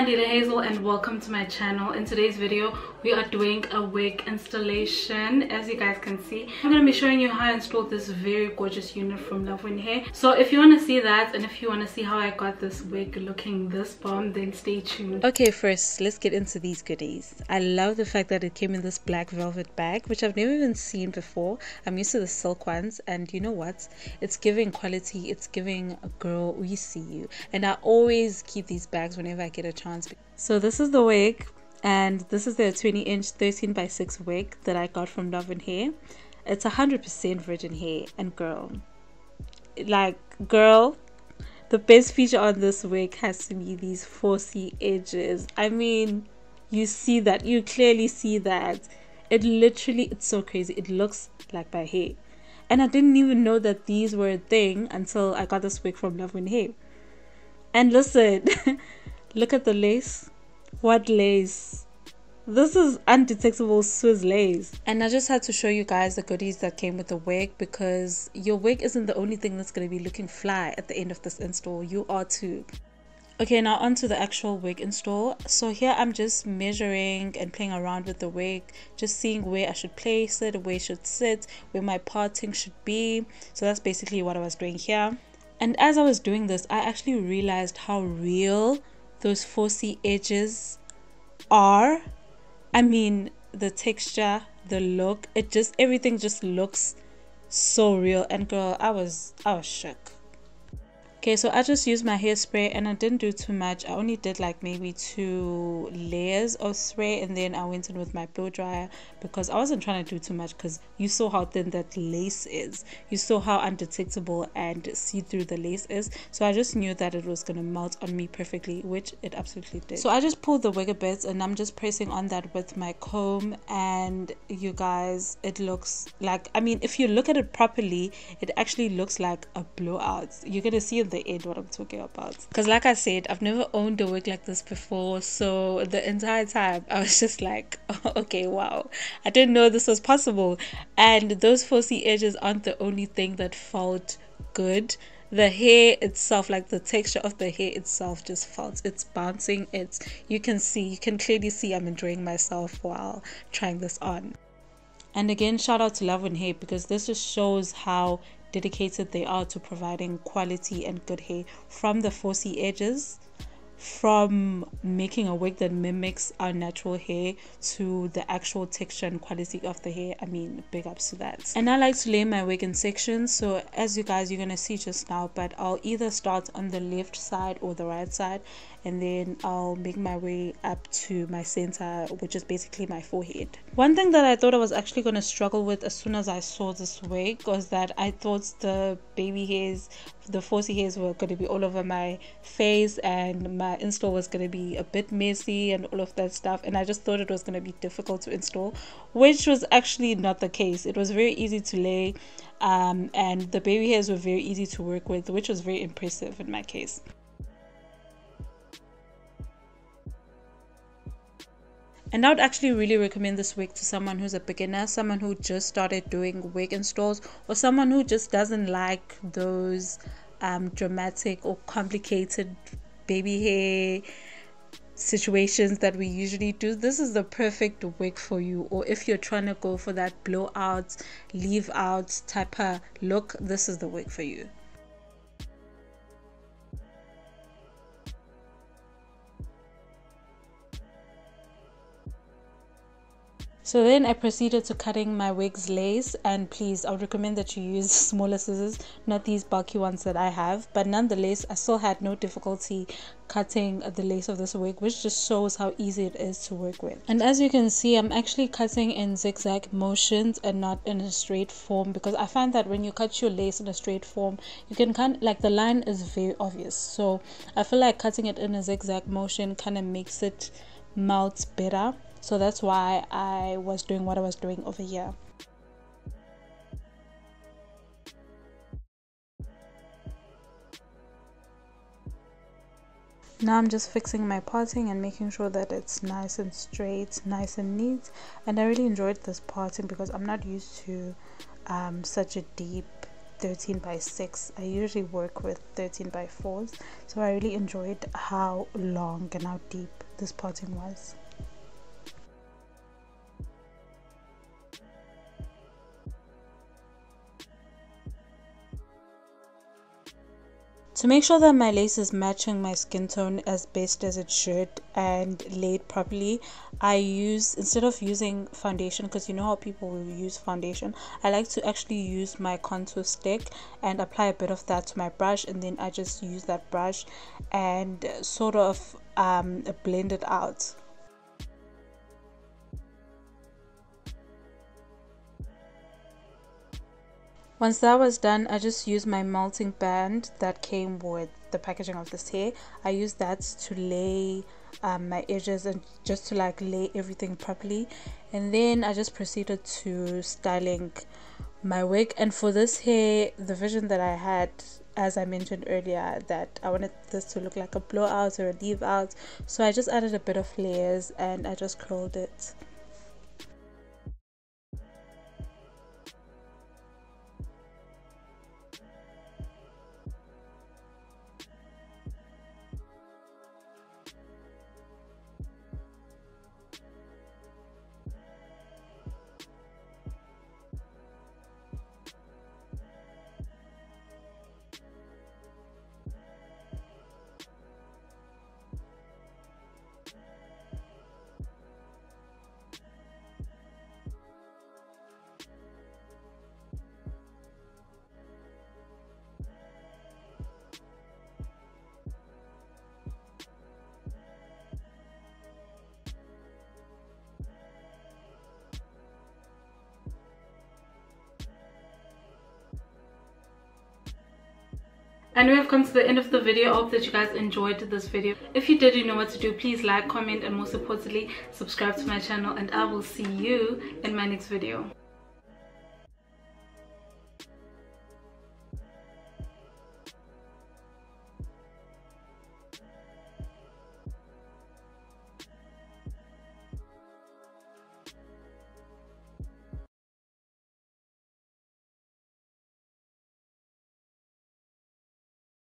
Andile Hazel and welcome to my channel. In today's video, we are doing a wig installation. As you guys can see, I'm going to be showing you how I installed this very gorgeous unit from Luvwin Hair. So if you want to see that and if you want to see how I got this wig looking this bomb, then stay tuned. Okay, first, let's get into these goodies. I love the fact that it came in this black velvet bag, which I've never even seen before. I'm used to the silk ones and you know what? It's giving quality. It's giving a girl, we see you. And I always keep these bags whenever I get a chance. So this is the wig and this is the 20 inch 13 by 6 wig that I got from Luvwin Hair. It's 100% virgin hair and girl, like girl, the best feature on this wig has to be these 4C edges. I mean, you see that, you clearly see that. It literally, it's so crazy. It looks like my hair. And I didn't even know that these were a thing until I got this wig from Luvwin Hair. And listen, Look at the lace. What lace? This is undetectable Swiss lace. And I just had to show you guys the goodies that came with the wig because your wig isn't the only thing that's going to be looking fly at the end of this install. You are too. Okay, now onto the actual wig install. So here I'm just measuring and playing around with the wig, just seeing where I should place it, where it should sit, where my parting should be. So that's basically what I was doing here. And as I was doing this, I actually realized how real those 4C edges are. I mean, the texture, the look, it just, everything just looks so real. And girl, I was, I was shook okay so i just used my hairspray and i didn't do too much. I only did like maybe two layers of spray and then i went in with my blow dryer because i wasn't trying to do too much because you saw how thin that lace is. You saw how undetectable and see-through the lace is. So i just knew that it was going to melt on me perfectly which it absolutely did. So i just pulled the wig a bit and i'm just pressing on that with my comb and you guys it looks like i mean if you look at it properly it actually looks like a blowout. You're gonna see the end what I'm talking about. Because, like I said, I've never owned a wig like this before. So, the entire time I was just like, oh, okay, wow, I didn't know this was possible. And those 4C edges aren't the only thing that felt good the hair itself like the texture of the hair itself just felt it's bouncing it's you can see you can clearly see i'm enjoying myself while trying this on and again shout out to Luvwin hair because this just shows how dedicated they are to providing quality and good hair from the 4C edges from making a wig that mimics our natural hair to the actual texture and quality of the hair i mean big ups to that. And i like to lay my wig in sections so as you guys you're gonna see just now but i'll either start on the left side or the right side and then I'll make my way up to my center which is basically my forehead. One thing that I thought I was actually to struggle with as soon as I saw this wig was that I thought the baby hairs the 4C hairs were going to be all over my face and my install was going to be a bit messy and all of that stuff. And I just thought it was going to be difficult to install which was actually not the case. It was very easy to lay um, and the baby hairs were very easy to work with which was very impressive in my case And I would actually really recommend this wig to someone who's a beginner, someone who just started doing wig installs, or someone who just doesn't like those um, dramatic or complicated baby hair situations that we usually do. This is the perfect wig for you. Or if you're trying to go for that blowout leave out type of look this is the wig for you So then I proceeded to cutting my wig's lace and please I would recommend that you use smaller scissors not these bulky ones that I have. But nonetheless I still had no difficulty cutting the lace of this wig which just shows how easy it is to work with. And as you can see I'm actually cutting in zigzag motions and not in a straight form because I find that when you cut your lace in a straight form you can kind of, like the line is very obvious. So I feel like cutting it in a zigzag motion kind of makes it melt better so that's why I was doing what I was doing over here. Now I'm just fixing my parting and making sure that it's nice and straight nice and neat. And I really enjoyed this parting because I'm not used to um, such a deep 13 by 6 i usually work with 13 by 4s so i really enjoyed how long and how deep this parting was To make sure that my lace is matching my skin tone as best as it should and laid properly, I use, instead of using foundation, because you know how people will use foundation, I like to actually use my contour stick and apply a bit of that to my brush and then I just use that brush and sort of um, blend it out. Once that was done, I just used my melting band that came with the packaging of this hair. I used that to lay um, my edges and just to like lay everything properly. And then I just proceeded to styling my wig. And for this hair, the vision that I had as I mentioned earlier that I wanted this to look like a blowout or a leave out so I just added a bit of layers and I just curled it and we have come to the end of the video. I hope that you guys enjoyed this video. If you did you know what to do. Please like comment and most importantly subscribe to my channel and i will see you in my next video